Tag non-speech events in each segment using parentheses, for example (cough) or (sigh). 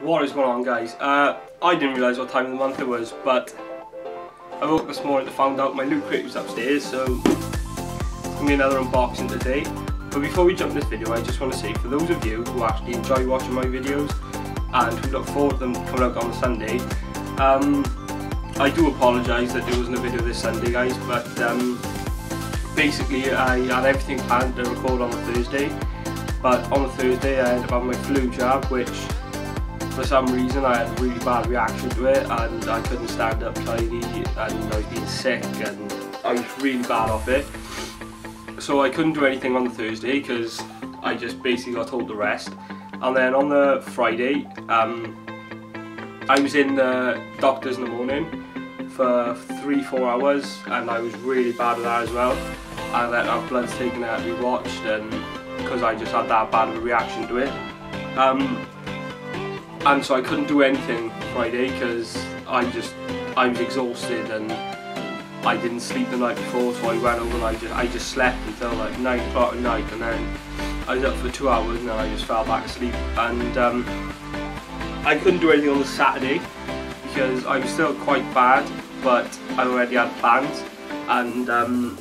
What is going on guys? Uh, I didn't realise what time of the month it was, but I woke up this morning to find out my loot crate was upstairs, so it's going to be another unboxing today. But before we jump in this video, I just want to say, for those of you who actually enjoy watching my videos, and who look forward to them coming out on Sunday, um, I do apologise that there wasn't a video this Sunday guys, but um, basically I had everything planned to record on a Thursday, but on a Thursday I ended up having my flu jab, which for some reason I had a really bad reaction to it and I couldn't stand up tidy and I was being sick and I was really bad off it. So I couldn't do anything on the Thursday because I just basically got told to rest. And then on the Friday, um, I was in the doctor's in the morning for three, four hours and I was really bad at that as well. And then our blood's taken out, we watched and because I just had that bad of a reaction to it. Um, and so I couldn't do anything Friday because I just I was exhausted and I didn't sleep the night before so I went over and I just I just slept until like 9 o'clock at night and then I was up for two hours and then I just fell back asleep. And um, I couldn't do anything on the Saturday because I was still quite bad but I already had plans. And um,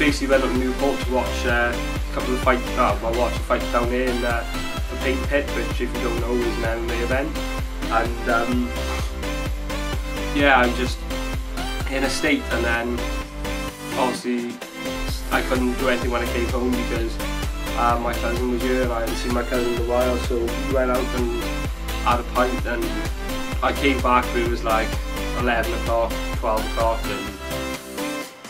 basically went up to Newport to watch uh, a couple of fights, uh, well, watch a fight down there in uh, the Pain Pit, which if you don't know is an MMA event. And um, yeah, I'm just in a state and then obviously I couldn't do anything when I came home because uh, my cousin was here and I hadn't seen my cousin in a while so we went out and had a pint and I came back it was like 11 o'clock, 12 o'clock and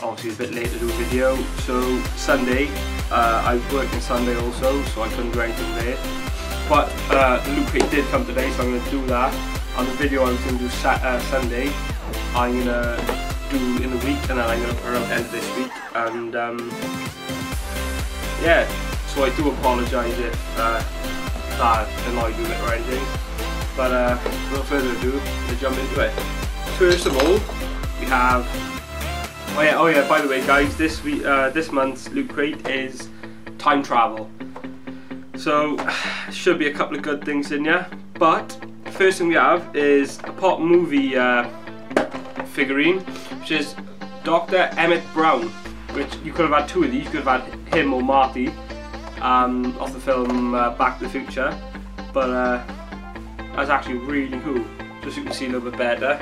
obviously a bit late to do a video so Sunday uh, I was working Sunday also so I couldn't do anything there but uh, the loot crate did come today so I'm going to do that. On the video I was going to do Sat uh, Sunday. I'm going to do in the week and then I'm going to put it out end of this week and um, yeah. So I do apologise if uh, that annoyed you or anything but uh, without further ado let's jump into it. First of all we have oh yeah oh yeah by the way guys this week uh, this month's loot crate is time travel so (sighs) should be a couple of good things in here but first thing we have is a pop movie uh, figurine, which is Dr. Emmett Brown, which you could have had two of these, you could have had him or Marty um, off the film uh, Back to the Future, but uh, that's actually really cool, just so you can see a little bit better.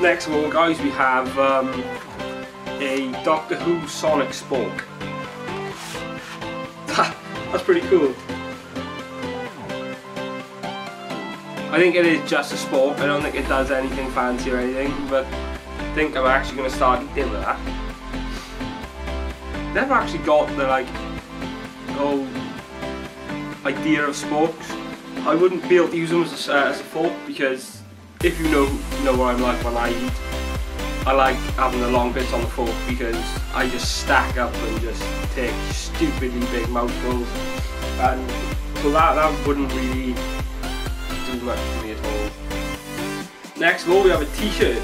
Next of all guys we have um, a Doctor Who Sonic Spork. That's pretty cool. I think it is just a spork, I don't think it does anything fancy or anything, but I think I'm actually going to start eating with that. Never actually got the like whole idea of sporks. I wouldn't be able to use them as a, uh, as a fork because if you know know what I'm like when I eat, I like having the long bits on the fork because I just stack up and just take stupidly big mouthfuls and so that, that wouldn't really do much for me at all. Next of all we have a t-shirt.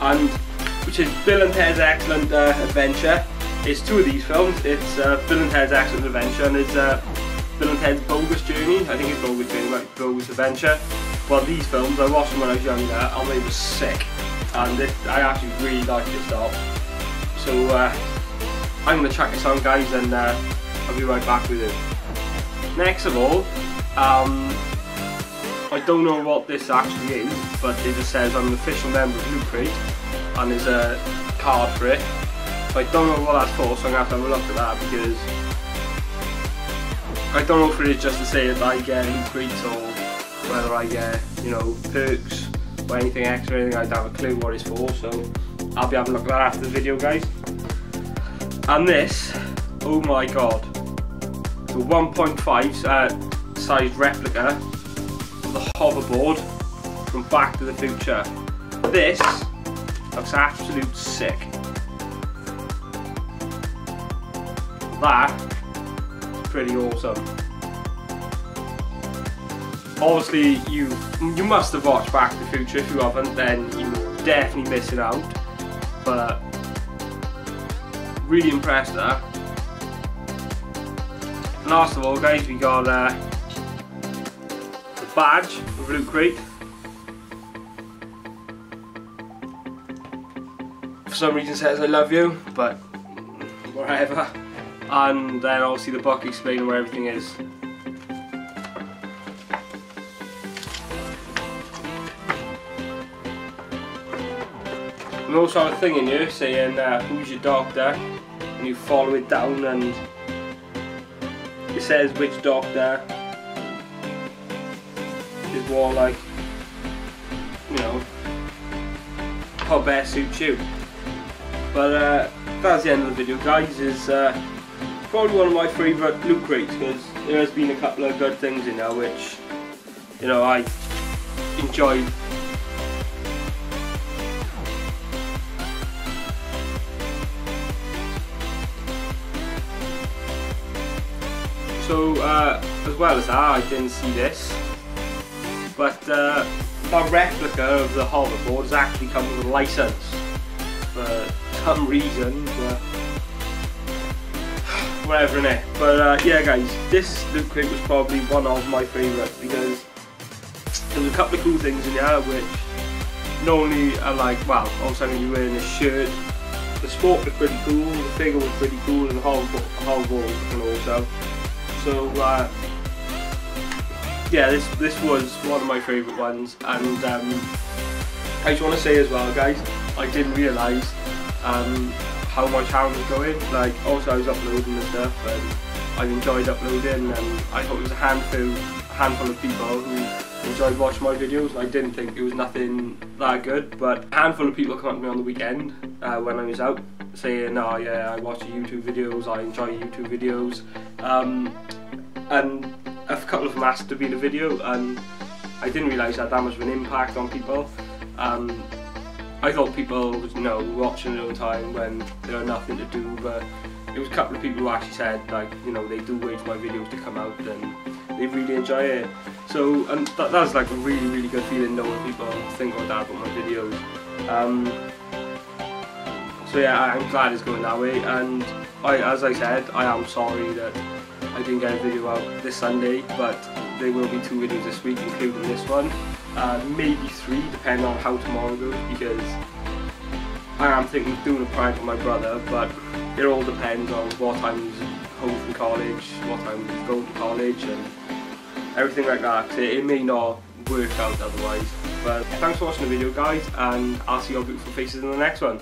And which is Bill and Ted's Excellent uh, Adventure. It's two of these films. It's uh, Bill and Ted's Excellent Adventure and it's uh, Bill and Ted's Bogus Journey. I think it's Bogus Journey, like Bogus Adventure. Well these films, I watched them when I was younger and they were sick. And it, I actually really like this stuff. So uh, I'm going to check this out guys and uh, I'll be right back with it. Next of all, um, I don't know what this actually is, but it just says I'm an official member of Loot Crate, and there's a card for it. I don't know what that's for, so I'm going to have to have a look at that because I don't know if it is just to say that I get Loot Crates or whether I get, you know, perks or anything extra or anything. I don't have a clue what it's for, so I'll be having a look at that after the video, guys. And this, oh my god, the 1.5 uh, sized replica of the hoverboard from Back to the Future. This looks absolute sick. That is pretty awesome. Obviously you you must have watched Back to the Future, if you haven't then you're definitely missing out. But really impressed there. Last of all guys we got uh, the badge of Loot Crate. For some reason says I love you, but whatever. And then obviously the book explaining where everything is. We also a thing in here saying uh, who's your doctor? And you follow it down and it says which doctor is more like you know how best suits you. But uh, that's the end of the video guys is uh, probably one of my favourite loot crates because there has been a couple of good things in there which you know I enjoyed So uh, as well as that, I didn't see this, but uh, that replica of the hoverboard has actually come with a license for some reason. But (sighs) whatever in it. But uh, yeah, guys, this Loot Crate was probably one of my favourites because there was a couple of cool things in there which not only are like, well, all of a sudden you're wearing a shirt. The spork was pretty cool, the figure was pretty cool, and the whole, the whole world and also. So uh, yeah, this this was one of my favourite ones, and um, I just want to say as well, guys, I didn't realise um, how much channel was going. Like, also I was uploading and stuff, and I enjoyed uploading, and I thought it was a handful, handful of people who enjoyed watching my videos. I didn't think it was nothing that good, but a handful of people come up to me on the weekend uh, when I was out saying, oh yeah, I watch YouTube videos, I enjoy YouTube videos. Um, and a couple of them asked to be in a video and I didn't realise that that much of an impact on people. Um, I thought people was you know watching their own time when there are nothing to do but it was a couple of people who actually said like you know they do wait for my videos to come out and they really enjoy it. So that's like a really really good feeling knowing people think like that about my videos. Um, so yeah I'm glad it's going that way. And I, as I said I am sorry that I didn't get a video out this Sunday, but there will be two videos this week, including this one. Uh, maybe three, depending on how tomorrow goes, because I am thinking of doing a prank with my brother, but it all depends on what time he's home from college, what time he's going to college, and everything like that. It, may not work out otherwise. But thanks for watching the video, guys, and I'll see your beautiful faces in the next one.